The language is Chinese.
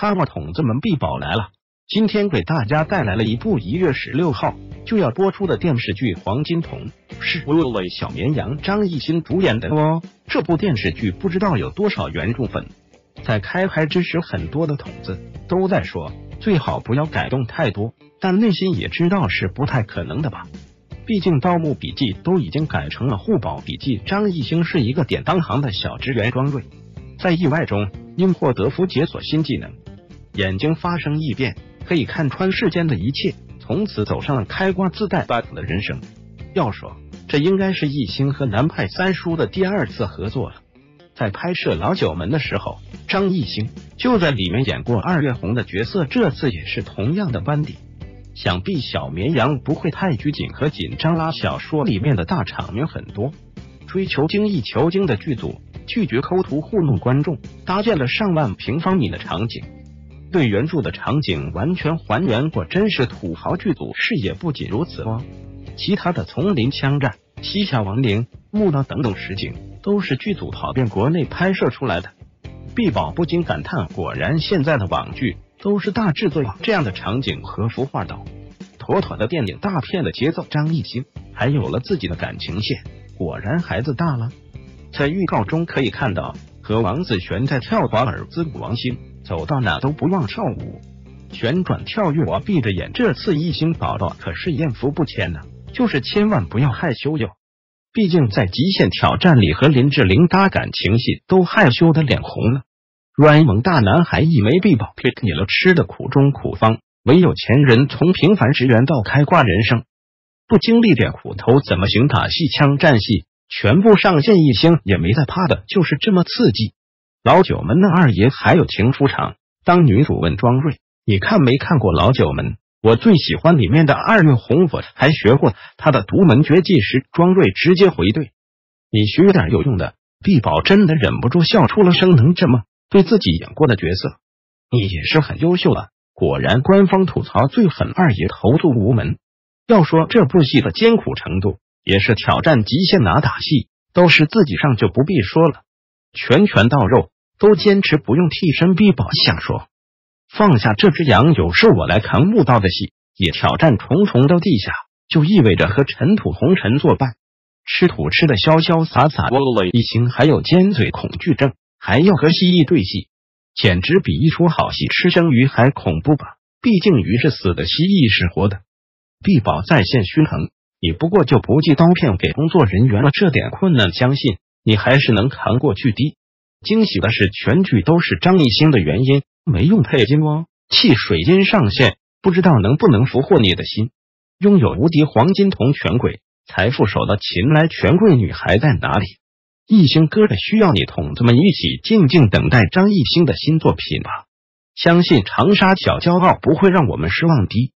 哈嘛，筒子们，必宝来了！今天给大家带来了一部一月十六号就要播出的电视剧《黄金瞳》，是小绵羊张艺兴主演的哦。这部电视剧不知道有多少原著粉，在开拍之时，很多的筒子都在说最好不要改动太多，但内心也知道是不太可能的吧。毕竟《盗墓笔记》都已经改成了《护宝笔记》，张艺兴是一个典当行的小职员庄瑞，在意外中因祸得福，解锁新技能。眼睛发生异变，可以看穿世间的一切，从此走上了开挂自带 buff 的人生。要说这应该是艺兴和南派三叔的第二次合作了。在拍摄《老九门》的时候，张艺兴就在里面演过二月红的角色，这次也是同样的班底。想必小绵羊不会太拘谨和紧张啦。小说里面的大场面很多，追求精益求精的剧组拒绝抠图糊弄观众，搭建了上万平方米的场景。对原著的场景完全还原，果真是土豪剧组。视野不仅如此哦，其他的丛林枪战、西夏亡灵、墓道等等实景，都是剧组跑遍国内拍摄出来的。毕宝不禁感叹：果然现在的网剧都是大制作，这样的场景和服化道，妥妥的电影大片的节奏。张艺兴还有了自己的感情线，果然孩子大了。在预告中可以看到，和王子璇在跳华尔兹舞王星。走到哪都不忘跳舞，旋转跳跃，我闭着眼。这次一星宝宝可是艳福不浅呢，就是千万不要害羞哟。毕竟在极限挑战里和林志玲搭感情戏，都害羞的脸红了。软萌大男孩一枚必宝，pick 你了，吃的苦中苦方，唯有钱人从平凡职员到开挂人生，不经历点苦头怎么行？打戏枪战戏全部上线，一星也没在怕的，就是这么刺激。老九门的二爷还有情出场。当女主问庄瑞：“你看没看过老九门？”我最喜欢里面的二月红，我还学过他的独门绝技时，庄瑞直接回怼：“你学点有用的。”毕宝真的忍不住笑出了声，能这么对自己演过的角色，你也是很优秀的。果然，官方吐槽最狠，二爷投诉无门。要说这部戏的艰苦程度，也是挑战极限，拿打戏都是自己上，就不必说了。拳拳到肉，都坚持不用替身。逼宝想说，放下这只羊，有事我来扛。木道的戏也挑战重重到地下，就意味着和尘土红尘作伴，吃土吃的潇潇洒洒。一心还有尖嘴恐惧症，还要和蜥蜴对戏，简直比一出好戏吃生鱼还恐怖吧？毕竟鱼是死的，蜥蜴是活的。毕宝在线虚疼，你不过就不寄刀片给工作人员了，这点困难，相信。你还是能扛过去的。惊喜的是，全剧都是张艺兴的原因，没用配音哦。汽水音上线，不知道能不能俘获你的心。拥有无敌黄金铜权贵财富手的秦来权贵女孩在哪里？艺兴哥的需要你筒子们一起静静等待张艺兴的新作品吧。相信长沙小骄傲不会让我们失望的。